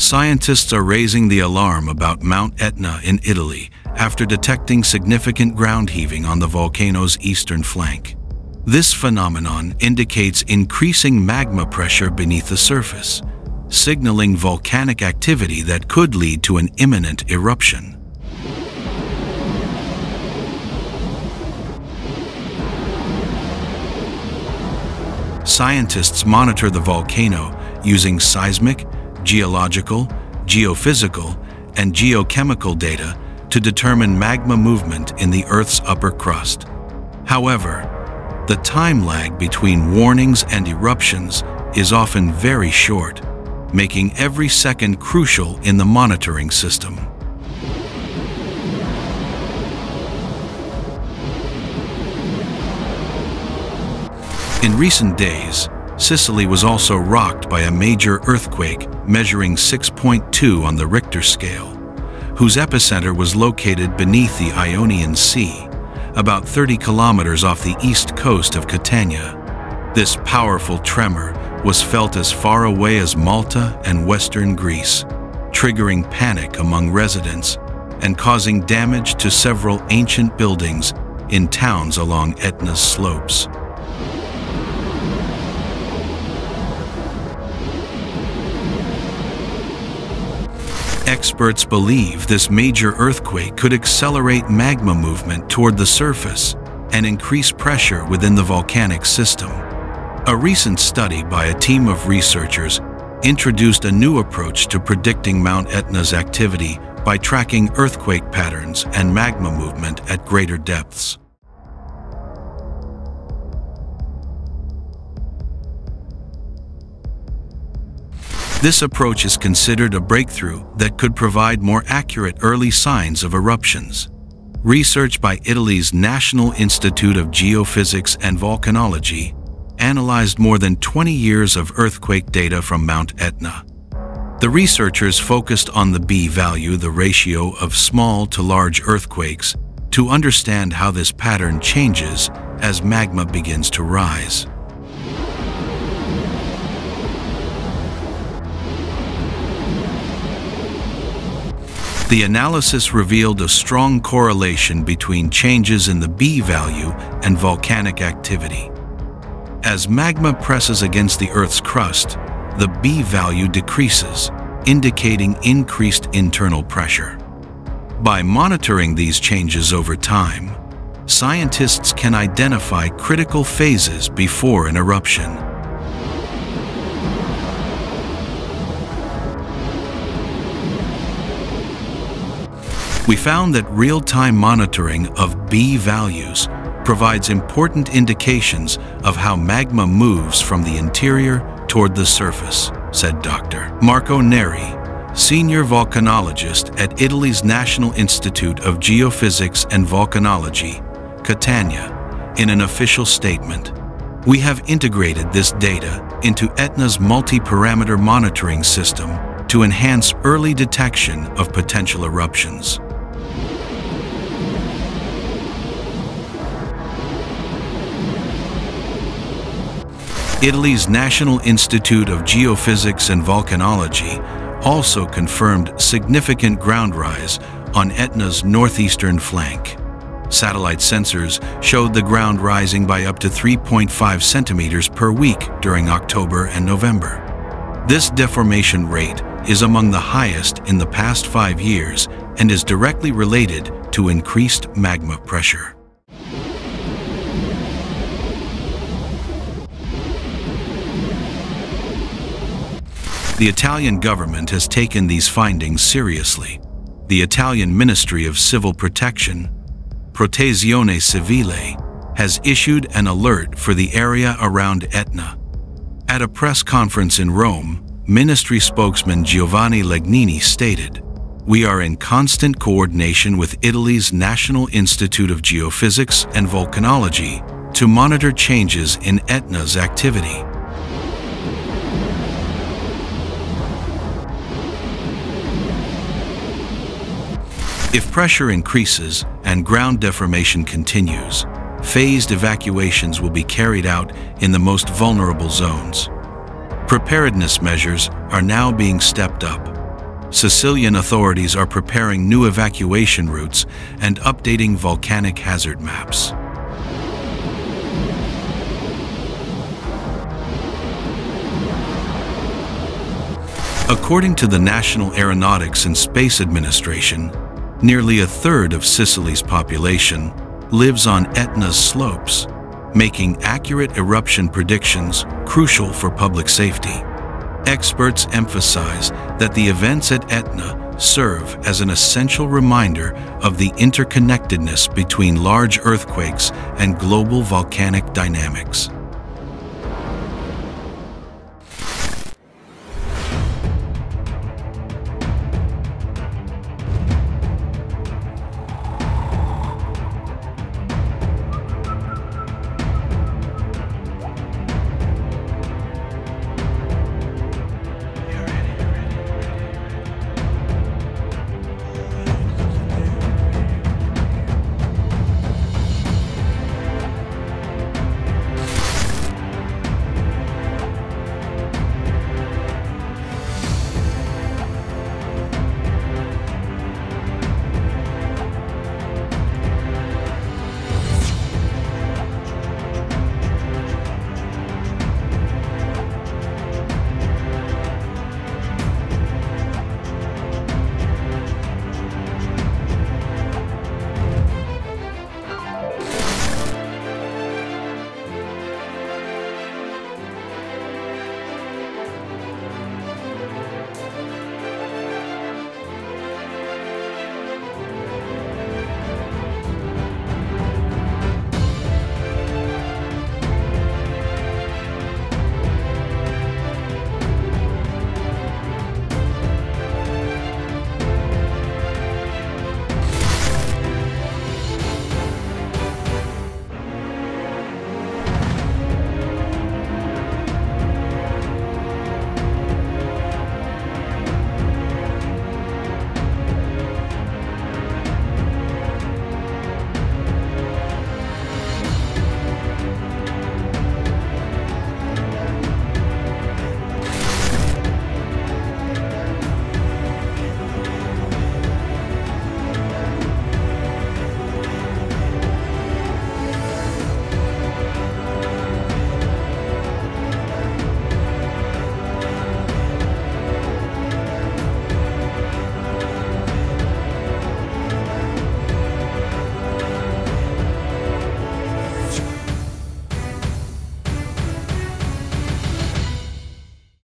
Scientists are raising the alarm about Mount Etna in Italy after detecting significant ground heaving on the volcano's eastern flank. This phenomenon indicates increasing magma pressure beneath the surface, signaling volcanic activity that could lead to an imminent eruption. Scientists monitor the volcano using seismic, geological, geophysical, and geochemical data to determine magma movement in the Earth's upper crust. However, the time lag between warnings and eruptions is often very short, making every second crucial in the monitoring system. In recent days, Sicily was also rocked by a major earthquake measuring 6.2 on the Richter scale, whose epicenter was located beneath the Ionian Sea, about 30 kilometers off the east coast of Catania. This powerful tremor was felt as far away as Malta and western Greece, triggering panic among residents and causing damage to several ancient buildings in towns along Etna's slopes. Experts believe this major earthquake could accelerate magma movement toward the surface and increase pressure within the volcanic system. A recent study by a team of researchers introduced a new approach to predicting Mount Etna's activity by tracking earthquake patterns and magma movement at greater depths. This approach is considered a breakthrough that could provide more accurate early signs of eruptions. Research by Italy's National Institute of Geophysics and Volcanology analyzed more than 20 years of earthquake data from Mount Etna. The researchers focused on the B value, the ratio of small to large earthquakes, to understand how this pattern changes as magma begins to rise. The analysis revealed a strong correlation between changes in the B value and volcanic activity. As magma presses against the Earth's crust, the B value decreases, indicating increased internal pressure. By monitoring these changes over time, scientists can identify critical phases before an eruption. We found that real-time monitoring of B values provides important indications of how magma moves from the interior toward the surface, said Dr. Marco Neri, senior volcanologist at Italy's National Institute of Geophysics and Volcanology, Catania, in an official statement. We have integrated this data into Etna's multi-parameter monitoring system to enhance early detection of potential eruptions. Italy's National Institute of Geophysics and Volcanology also confirmed significant ground rise on Etna's northeastern flank. Satellite sensors showed the ground rising by up to 3.5 centimeters per week during October and November. This deformation rate is among the highest in the past five years and is directly related to increased magma pressure. The Italian government has taken these findings seriously. The Italian Ministry of Civil Protection, Protezione Civile, has issued an alert for the area around Etna. At a press conference in Rome, ministry spokesman Giovanni Legnini stated, We are in constant coordination with Italy's National Institute of Geophysics and Volcanology to monitor changes in Etna's activity. If pressure increases and ground deformation continues, phased evacuations will be carried out in the most vulnerable zones. Preparedness measures are now being stepped up, Sicilian authorities are preparing new evacuation routes and updating volcanic hazard maps. According to the National Aeronautics and Space Administration, nearly a third of Sicily's population lives on Etna's slopes, making accurate eruption predictions crucial for public safety. Experts emphasize that the events at Etna serve as an essential reminder of the interconnectedness between large earthquakes and global volcanic dynamics.